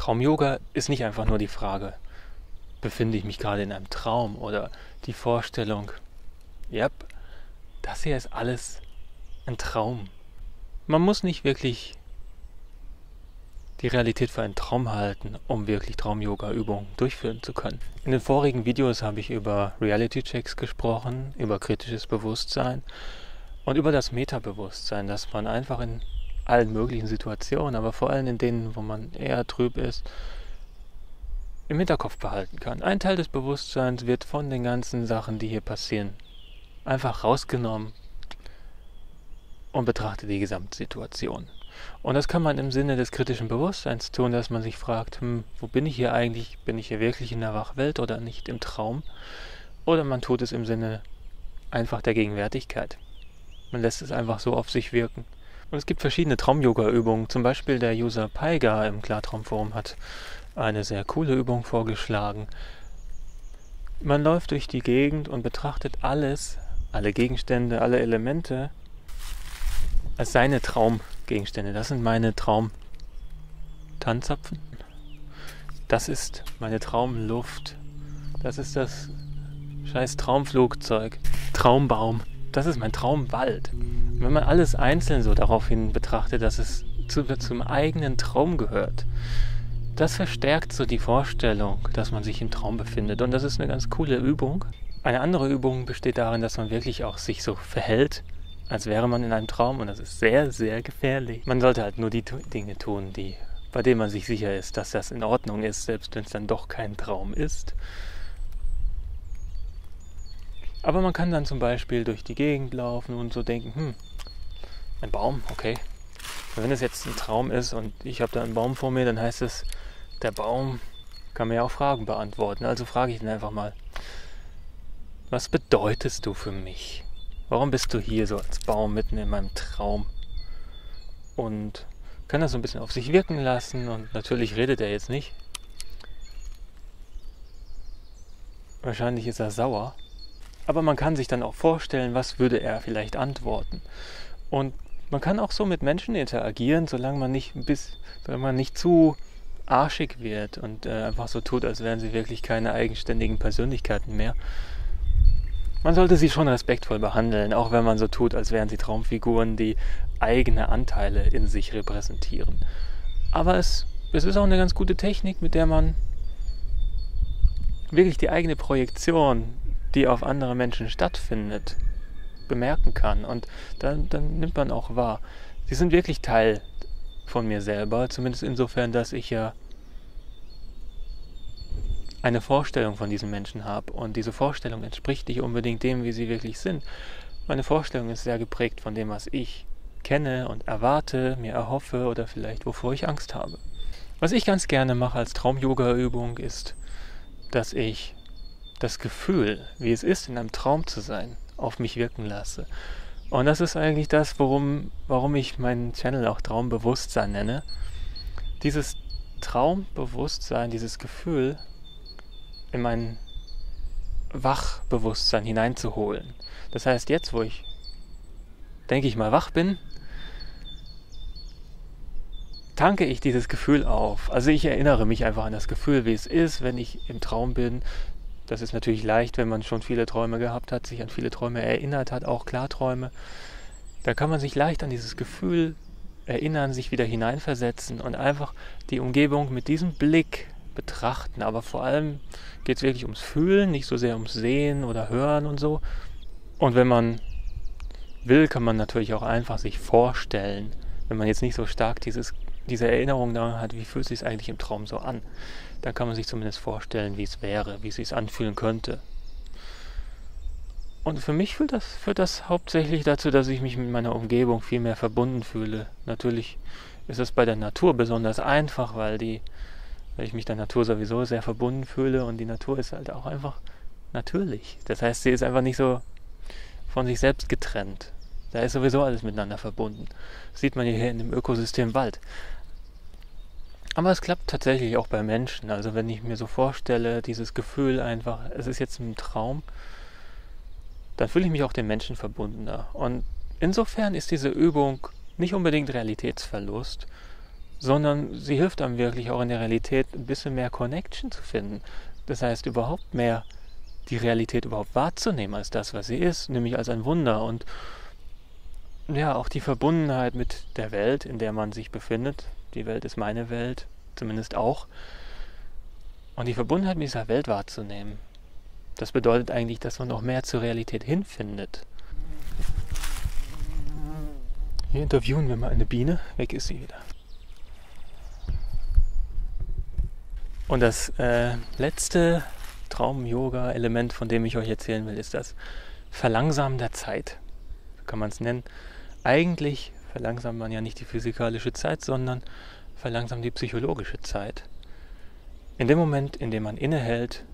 Traum-Yoga ist nicht einfach nur die Frage, befinde ich mich gerade in einem Traum oder die Vorstellung, ja, das hier ist alles ein Traum. Man muss nicht wirklich die Realität für einen Traum halten, um wirklich Traum-Yoga-Übungen durchführen zu können. In den vorigen Videos habe ich über Reality-Checks gesprochen, über kritisches Bewusstsein und über das Metabewusstsein, dass man einfach in allen möglichen Situationen, aber vor allem in denen, wo man eher trüb ist, im Hinterkopf behalten kann. Ein Teil des Bewusstseins wird von den ganzen Sachen, die hier passieren, einfach rausgenommen und betrachtet die Gesamtsituation. Und das kann man im Sinne des kritischen Bewusstseins tun, dass man sich fragt, hm, wo bin ich hier eigentlich? Bin ich hier wirklich in der Wachwelt oder nicht im Traum? Oder man tut es im Sinne einfach der Gegenwärtigkeit. Man lässt es einfach so auf sich wirken. Und es gibt verschiedene Traum-Yoga-Übungen. Zum Beispiel der User Paiga im Klartraumforum hat eine sehr coole Übung vorgeschlagen. Man läuft durch die Gegend und betrachtet alles, alle Gegenstände, alle Elemente als seine Traumgegenstände. Das sind meine Traum-Tanzapfen. Das ist meine Traumluft. Das ist das scheiß Traumflugzeug. Traumbaum. Das ist mein Traumwald. Wenn man alles einzeln so daraufhin betrachtet, dass es zu, zum eigenen Traum gehört, das verstärkt so die Vorstellung, dass man sich im Traum befindet. Und das ist eine ganz coole Übung. Eine andere Übung besteht darin, dass man wirklich auch sich so verhält, als wäre man in einem Traum. Und das ist sehr, sehr gefährlich. Man sollte halt nur die Dinge tun, die, bei denen man sich sicher ist, dass das in Ordnung ist, selbst wenn es dann doch kein Traum ist. Aber man kann dann zum Beispiel durch die Gegend laufen und so denken, hm, ein Baum, okay. Wenn es jetzt ein Traum ist und ich habe da einen Baum vor mir, dann heißt es, der Baum kann mir ja auch Fragen beantworten. Also frage ich ihn einfach mal, was bedeutest du für mich? Warum bist du hier so als Baum mitten in meinem Traum? Und kann das so ein bisschen auf sich wirken lassen und natürlich redet er jetzt nicht. Wahrscheinlich ist er sauer. Aber man kann sich dann auch vorstellen, was würde er vielleicht antworten. Und man kann auch so mit Menschen interagieren, solange man nicht bis, solange man nicht zu arschig wird und äh, einfach so tut, als wären sie wirklich keine eigenständigen Persönlichkeiten mehr. Man sollte sie schon respektvoll behandeln, auch wenn man so tut, als wären sie Traumfiguren, die eigene Anteile in sich repräsentieren. Aber es, es ist auch eine ganz gute Technik, mit der man wirklich die eigene Projektion die auf andere Menschen stattfindet, bemerken kann. Und dann, dann nimmt man auch wahr, sie sind wirklich Teil von mir selber, zumindest insofern, dass ich ja eine Vorstellung von diesen Menschen habe. Und diese Vorstellung entspricht nicht unbedingt dem, wie sie wirklich sind. Meine Vorstellung ist sehr geprägt von dem, was ich kenne und erwarte, mir erhoffe oder vielleicht wovor ich Angst habe. Was ich ganz gerne mache als Traum-Yoga-Übung ist, dass ich das Gefühl, wie es ist, in einem Traum zu sein, auf mich wirken lasse. Und das ist eigentlich das, worum, warum ich meinen Channel auch Traumbewusstsein nenne. Dieses Traumbewusstsein, dieses Gefühl in mein Wachbewusstsein hineinzuholen. Das heißt, jetzt, wo ich, denke ich mal, wach bin, tanke ich dieses Gefühl auf. Also ich erinnere mich einfach an das Gefühl, wie es ist, wenn ich im Traum bin, das ist natürlich leicht, wenn man schon viele Träume gehabt hat, sich an viele Träume erinnert hat, auch Klarträume. Da kann man sich leicht an dieses Gefühl erinnern, sich wieder hineinversetzen und einfach die Umgebung mit diesem Blick betrachten. Aber vor allem geht es wirklich ums Fühlen, nicht so sehr ums Sehen oder Hören und so. Und wenn man will, kann man natürlich auch einfach sich vorstellen, wenn man jetzt nicht so stark dieses, diese Erinnerung daran hat, wie fühlt es sich eigentlich im Traum so an dann kann man sich zumindest vorstellen, wie es wäre, wie es sich anfühlen könnte. Und für mich führt das, führt das hauptsächlich dazu, dass ich mich mit meiner Umgebung viel mehr verbunden fühle. Natürlich ist es bei der Natur besonders einfach, weil, die, weil ich mich der Natur sowieso sehr verbunden fühle und die Natur ist halt auch einfach natürlich. Das heißt, sie ist einfach nicht so von sich selbst getrennt. Da ist sowieso alles miteinander verbunden. Das sieht man hier in dem Ökosystem Wald. Aber es klappt tatsächlich auch bei Menschen. Also wenn ich mir so vorstelle, dieses Gefühl einfach, es ist jetzt ein Traum, dann fühle ich mich auch den Menschen verbundener. Und insofern ist diese Übung nicht unbedingt Realitätsverlust, sondern sie hilft einem wirklich auch in der Realität ein bisschen mehr Connection zu finden. Das heißt, überhaupt mehr die Realität überhaupt wahrzunehmen als das, was sie ist, nämlich als ein Wunder und ja, auch die Verbundenheit mit der Welt, in der man sich befindet. Die Welt ist meine Welt, zumindest auch. Und die Verbundenheit mit dieser Welt wahrzunehmen. Das bedeutet eigentlich, dass man noch mehr zur Realität hinfindet. Hier interviewen wir mal eine Biene. Weg ist sie wieder. Und das äh, letzte Traum-Yoga-Element, von dem ich euch erzählen will, ist das Verlangsamen der Zeit. So kann man es nennen. Eigentlich verlangsamt man ja nicht die physikalische Zeit, sondern verlangsamt die psychologische Zeit. In dem Moment, in dem man innehält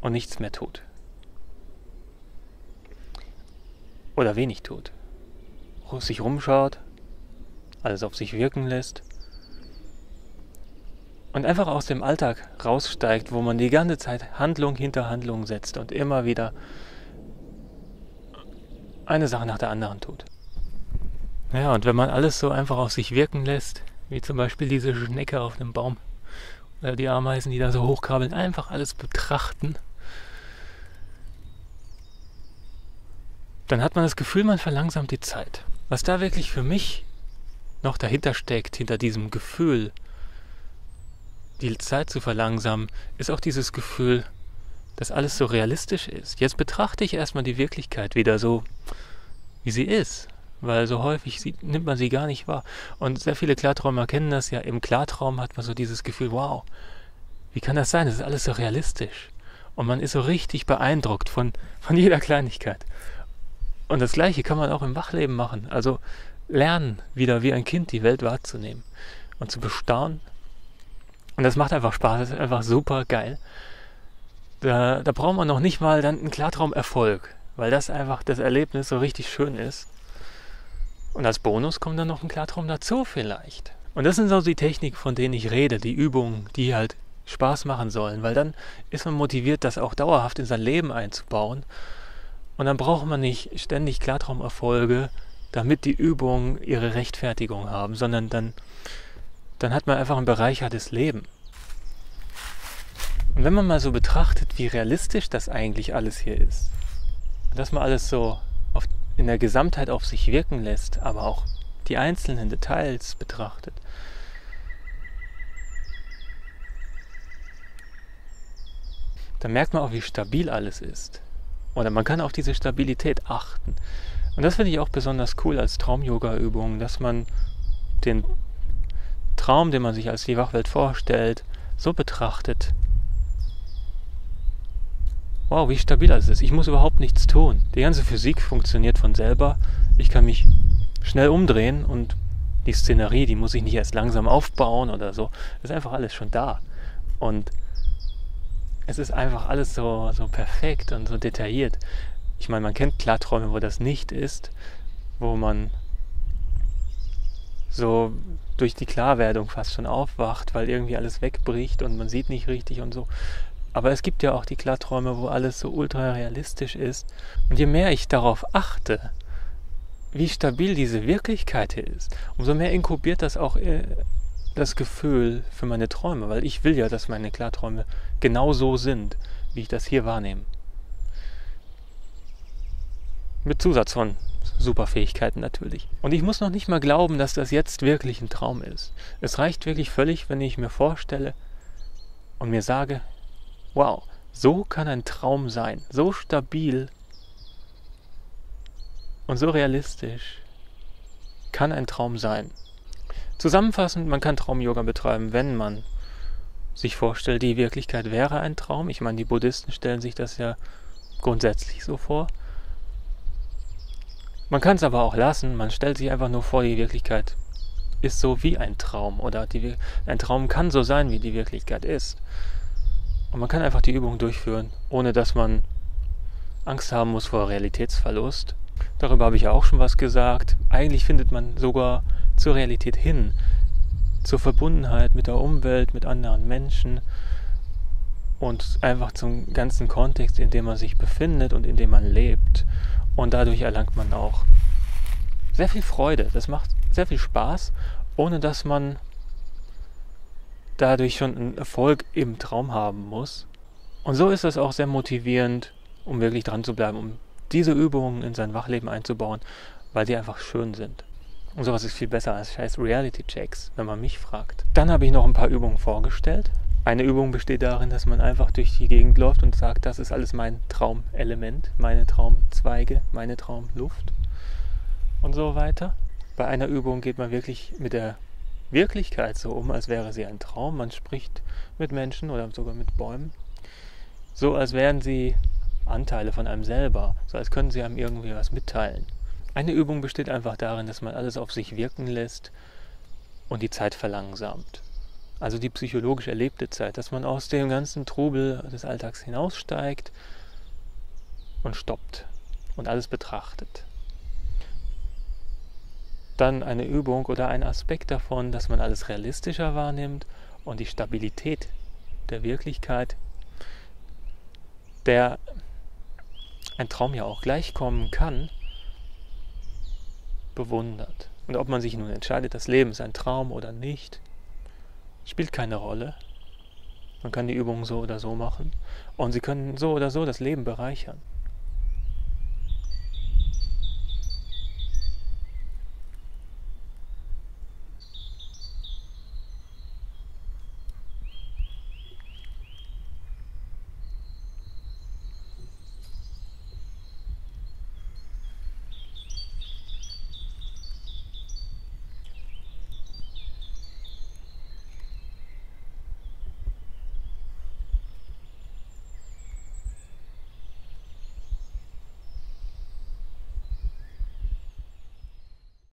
und nichts mehr tut. Oder wenig tut. Sich rumschaut, alles auf sich wirken lässt und einfach aus dem Alltag raussteigt, wo man die ganze Zeit Handlung hinter Handlung setzt und immer wieder eine Sache nach der anderen tut. Ja, und wenn man alles so einfach auf sich wirken lässt, wie zum Beispiel diese Schnecke auf einem Baum oder die Ameisen, die da so hochkabeln, einfach alles betrachten, dann hat man das Gefühl, man verlangsamt die Zeit. Was da wirklich für mich noch dahinter steckt, hinter diesem Gefühl, die Zeit zu verlangsamen, ist auch dieses Gefühl, dass alles so realistisch ist. Jetzt betrachte ich erstmal die Wirklichkeit wieder so, wie sie ist, weil so häufig sieht, nimmt man sie gar nicht wahr. Und sehr viele Klarträumer kennen das ja. Im Klartraum hat man so dieses Gefühl, wow, wie kann das sein? Das ist alles so realistisch. Und man ist so richtig beeindruckt von, von jeder Kleinigkeit. Und das Gleiche kann man auch im Wachleben machen. Also lernen, wieder wie ein Kind die Welt wahrzunehmen und zu bestaunen, und das macht einfach Spaß, das ist einfach super geil. Da, da braucht man noch nicht mal dann einen Klartraumerfolg, weil das einfach das Erlebnis so richtig schön ist. Und als Bonus kommt dann noch ein Klartraum dazu vielleicht. Und das sind so die Techniken, von denen ich rede, die Übungen, die halt Spaß machen sollen, weil dann ist man motiviert, das auch dauerhaft in sein Leben einzubauen. Und dann braucht man nicht ständig Klartraumerfolge, damit die Übungen ihre Rechtfertigung haben, sondern dann dann hat man einfach ein bereichertes Leben. Und wenn man mal so betrachtet, wie realistisch das eigentlich alles hier ist, dass man alles so auf, in der Gesamtheit auf sich wirken lässt, aber auch die einzelnen Details betrachtet, dann merkt man auch, wie stabil alles ist. Oder man kann auf diese Stabilität achten. Und das finde ich auch besonders cool als Traum-Yoga-Übung, dass man den Traum, den man sich als die Wachwelt vorstellt, so betrachtet. Wow, wie stabil das ist. Ich muss überhaupt nichts tun. Die ganze Physik funktioniert von selber. Ich kann mich schnell umdrehen und die Szenerie, die muss ich nicht erst langsam aufbauen oder so. Das ist einfach alles schon da. Und es ist einfach alles so, so perfekt und so detailliert. Ich meine, man kennt Klarträume, wo das nicht ist, wo man so durch die Klarwerdung fast schon aufwacht, weil irgendwie alles wegbricht und man sieht nicht richtig und so. Aber es gibt ja auch die Klarträume, wo alles so ultra realistisch ist. Und je mehr ich darauf achte, wie stabil diese Wirklichkeit hier ist, umso mehr inkubiert das auch äh, das Gefühl für meine Träume, weil ich will ja, dass meine Klarträume genau so sind, wie ich das hier wahrnehme. Mit Zusatz von Superfähigkeiten natürlich. Und ich muss noch nicht mal glauben, dass das jetzt wirklich ein Traum ist. Es reicht wirklich völlig, wenn ich mir vorstelle und mir sage, wow, so kann ein Traum sein, so stabil und so realistisch kann ein Traum sein. Zusammenfassend, man kann Traum-Yoga betreiben, wenn man sich vorstellt, die Wirklichkeit wäre ein Traum. Ich meine, die Buddhisten stellen sich das ja grundsätzlich so vor. Man kann es aber auch lassen, man stellt sich einfach nur vor, die Wirklichkeit ist so wie ein Traum oder die, ein Traum kann so sein, wie die Wirklichkeit ist. Und man kann einfach die Übung durchführen, ohne dass man Angst haben muss vor Realitätsverlust. Darüber habe ich ja auch schon was gesagt. Eigentlich findet man sogar zur Realität hin, zur Verbundenheit mit der Umwelt, mit anderen Menschen und einfach zum ganzen Kontext, in dem man sich befindet und in dem man lebt. Und dadurch erlangt man auch sehr viel Freude. Das macht sehr viel Spaß, ohne dass man dadurch schon einen Erfolg im Traum haben muss. Und so ist das auch sehr motivierend, um wirklich dran zu bleiben, um diese Übungen in sein Wachleben einzubauen, weil die einfach schön sind. Und sowas ist viel besser als scheiß Reality-Checks, wenn man mich fragt. Dann habe ich noch ein paar Übungen vorgestellt. Eine Übung besteht darin, dass man einfach durch die Gegend läuft und sagt, das ist alles mein Traumelement, meine Traumzweige, meine Traumluft und so weiter. Bei einer Übung geht man wirklich mit der Wirklichkeit so um, als wäre sie ein Traum. Man spricht mit Menschen oder sogar mit Bäumen, so als wären sie Anteile von einem selber, so als könnten sie einem irgendwie was mitteilen. Eine Übung besteht einfach darin, dass man alles auf sich wirken lässt und die Zeit verlangsamt. Also die psychologisch erlebte Zeit, dass man aus dem ganzen Trubel des Alltags hinaussteigt und stoppt und alles betrachtet. Dann eine Übung oder ein Aspekt davon, dass man alles realistischer wahrnimmt und die Stabilität der Wirklichkeit, der ein Traum ja auch gleichkommen kann, bewundert. Und ob man sich nun entscheidet, das Leben ist ein Traum oder nicht, spielt keine Rolle. Man kann die Übungen so oder so machen. Und sie können so oder so das Leben bereichern.